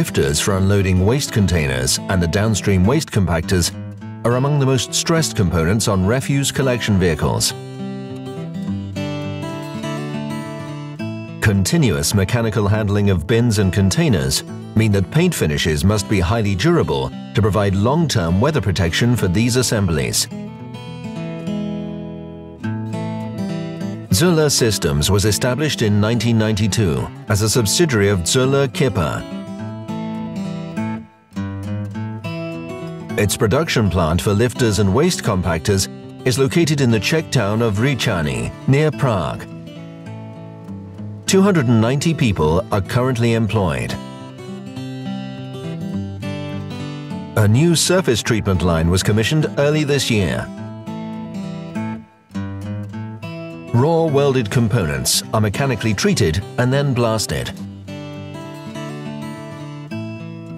Lifters for unloading waste containers and the downstream waste compactors are among the most stressed components on refuse collection vehicles. Continuous mechanical handling of bins and containers mean that paint finishes must be highly durable to provide long-term weather protection for these assemblies. Zöller Systems was established in 1992 as a subsidiary of Zöller Kipper. Its production plant for lifters and waste compactors is located in the Czech town of Říčany, near Prague. 290 people are currently employed. A new surface treatment line was commissioned early this year. Raw welded components are mechanically treated and then blasted.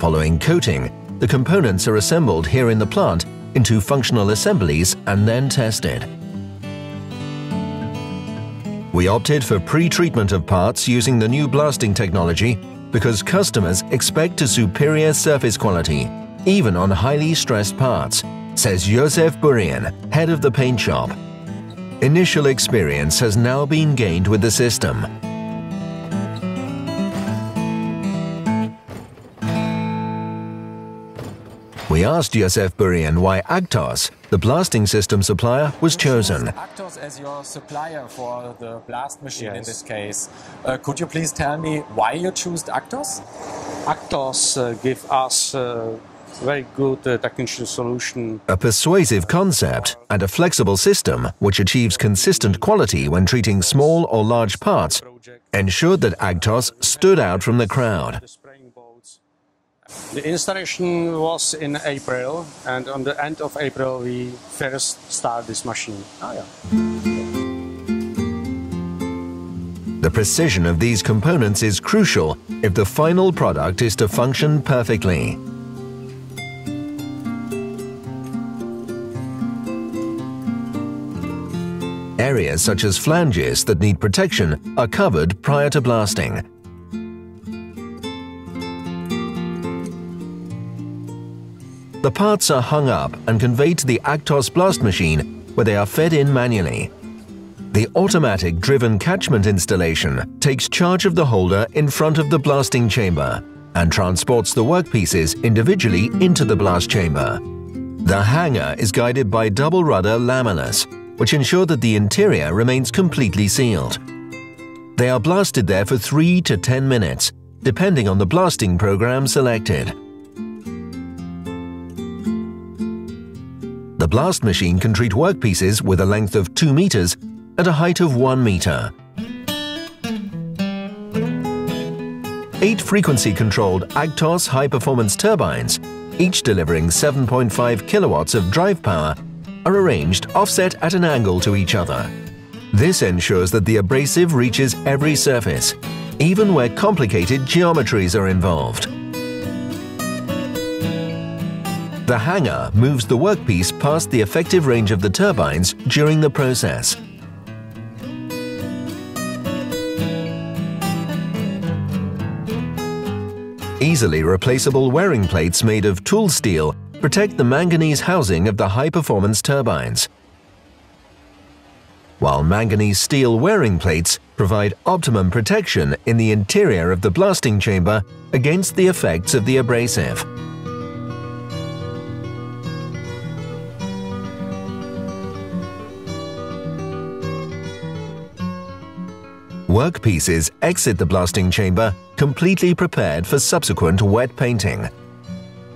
Following coating, the components are assembled here in the plant into functional assemblies and then tested. We opted for pre-treatment of parts using the new blasting technology because customers expect a superior surface quality, even on highly stressed parts, says Josef Burian, head of the paint shop. Initial experience has now been gained with the system. We asked Josef Burian why Agtos, the blasting system supplier, was chosen. Agtos as your supplier for the blast machine yes. in this case. Uh, could you please tell me why you chose Agtos? Agtos uh, give us uh, very good uh, technical solution. A persuasive concept and a flexible system which achieves consistent quality when treating small or large parts ensured that Agtos stood out from the crowd. The installation was in April, and on the end of April we first start this machine. Oh, yeah. The precision of these components is crucial if the final product is to function perfectly. Areas such as flanges that need protection are covered prior to blasting. The parts are hung up and conveyed to the Agtos blast machine where they are fed in manually. The automatic driven catchment installation takes charge of the holder in front of the blasting chamber and transports the workpieces individually into the blast chamber. The hanger is guided by double rubber lamellas which ensure that the interior remains completely sealed. They are blasted there for 3 to 10 minutes, depending on the blasting program selected. The blast machine can treat workpieces with a length of 2 meters and a height of 1 meter. Eight frequency-controlled Agtos high-performance turbines, each delivering 7.5 kilowatts of drive power are arranged offset at an angle to each other. This ensures that the abrasive reaches every surface, even where complicated geometries are involved. The hanger moves the workpiece past the effective range of the turbines during the process. Easily replaceable wearing plates made of tool steel protect the manganese housing of the high-performance turbines, while manganese steel wearing plates provide optimum protection in the interior of the blasting chamber against the effects of the abrasive. Workpieces exit the blasting chamber completely prepared for subsequent wet painting.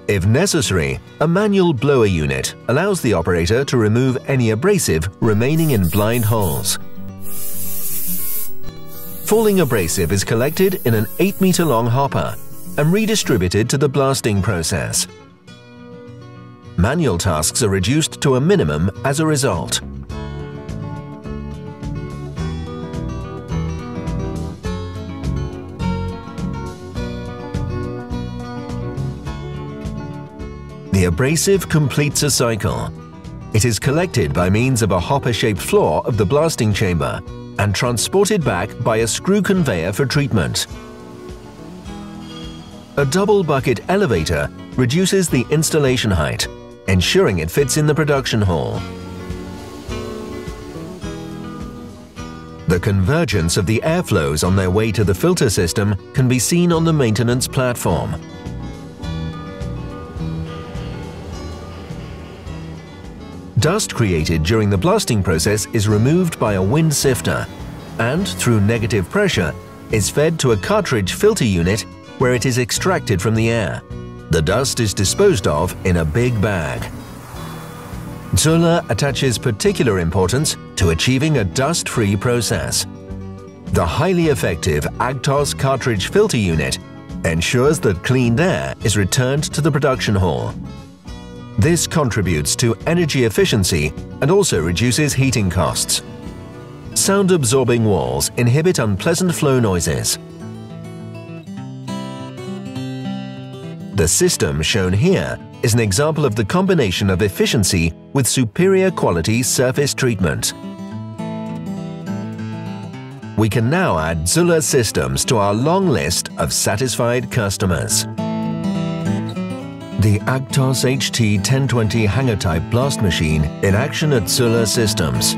If necessary, a manual blower unit allows the operator to remove any abrasive remaining in blind holes. Falling abrasive is collected in an 8-meter-long hopper and redistributed to the blasting process. Manual tasks are reduced to a minimum as a result. The abrasive completes a cycle. It is collected by means of a hopper-shaped floor of the blasting chamber and transported back by a screw conveyor for treatment. A double bucket elevator reduces the installation height, ensuring it fits in the production hall. The convergence of the airflows on their way to the filter system can be seen on the maintenance platform. Dust created during the blasting process is removed by a wind sifter and, through negative pressure, is fed to a cartridge filter unit where it is extracted from the air. The dust is disposed of in a big bag. Zöller attaches particular importance to achieving a dust-free process. The highly effective Agtos cartridge filter unit ensures that cleaned air is returned to the production hall. This contributes to energy efficiency and also reduces heating costs. Sound-absorbing walls inhibit unpleasant flow noises. The system shown here is an example of the combination of efficiency with superior quality surface treatment. We can now add Zöller systems to our long list of satisfied customers. The Agtos HT 1020 hanger type blast machine in action at Zöller Systems.